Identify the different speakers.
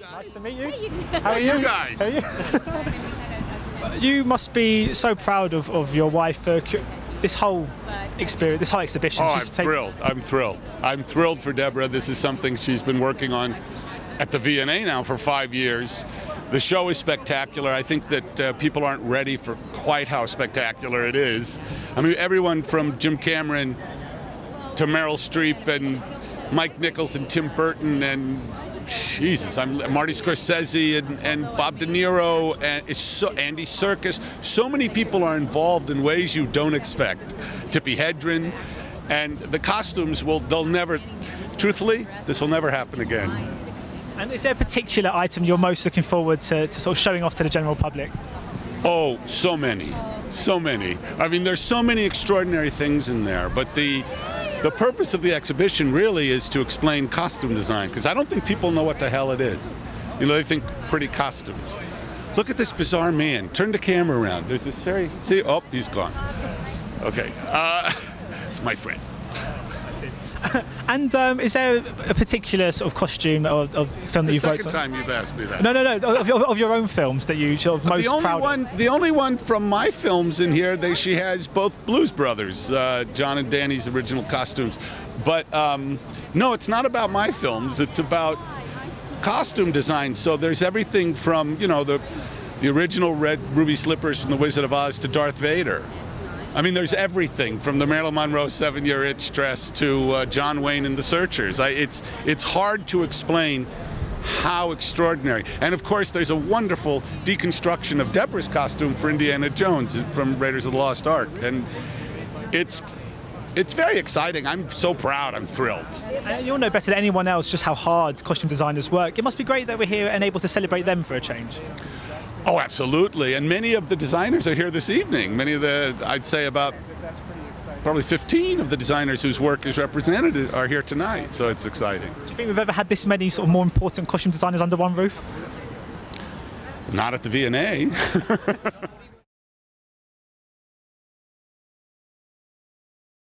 Speaker 1: Nice to meet you.
Speaker 2: you.
Speaker 1: How are you?
Speaker 3: you guys?
Speaker 1: How are you? you must be so proud of, of your wife for this whole experience, this whole exhibition.
Speaker 3: Oh, I'm
Speaker 1: She's
Speaker 3: thrilled. I'm thrilled. I'm thrilled for Deborah. This is something she's been working on at the V&A now for five years. The show is spectacular. I think that uh, people aren't ready for quite how spectacular it is. I mean, everyone from Jim Cameron to Meryl Streep and Mike Nichols and Tim Burton and Jesus, I'm Marty Scorsese and, and Bob De Niro and it's so Andy Serkis. So many people are involved in ways you don't expect. Tippi Hedren, and the costumes will they'll never. Truthfully, this will never happen again.
Speaker 1: And is there a particular item you're most looking forward to, to sort of showing off to the general public?
Speaker 3: Oh, so many, so many. I mean, there's so many extraordinary things in there, but the the purpose of the exhibition really is to explain costume design because I don't think people know what the hell it is. You know, they think pretty costumes. Look at this bizarre man. Turn the camera around. There's this very see. Oh, he's gone. Okay, uh, it's my friend.
Speaker 1: And um, is there a particular sort of costume or, or film that you've worked
Speaker 3: second
Speaker 1: on?
Speaker 3: time you've asked me that.
Speaker 1: No, no, no. Of, of, of your own films that you sort of most
Speaker 3: the only
Speaker 1: proud
Speaker 3: one,
Speaker 1: of.
Speaker 3: the only one from my films in here, that she has both Blues Brothers, uh, John and Danny's original costumes. But um, no, it's not about my films. It's about costume design. So there's everything from you know the the original red ruby slippers from The Wizard of Oz to Darth Vader. I mean, there's everything from the Marilyn Monroe seven-year itch dress to uh, John Wayne and the Searchers. I, it's it's hard to explain how extraordinary. And of course, there's a wonderful deconstruction of Deborah's costume for Indiana Jones from Raiders of the Lost Ark, and it's it's very exciting. I'm so proud. I'm thrilled.
Speaker 1: Uh, You'll know better than anyone else just how hard costume designers work. It must be great that we're here and able to celebrate them for a change.
Speaker 3: Oh, absolutely. And many of the designers are here this evening. Many of the, I'd say about probably 15 of the designers whose work is represented are here tonight. So it's exciting.
Speaker 1: Do you think we've ever had this many sort of more important costume designers under one roof?
Speaker 3: Not at the V&A.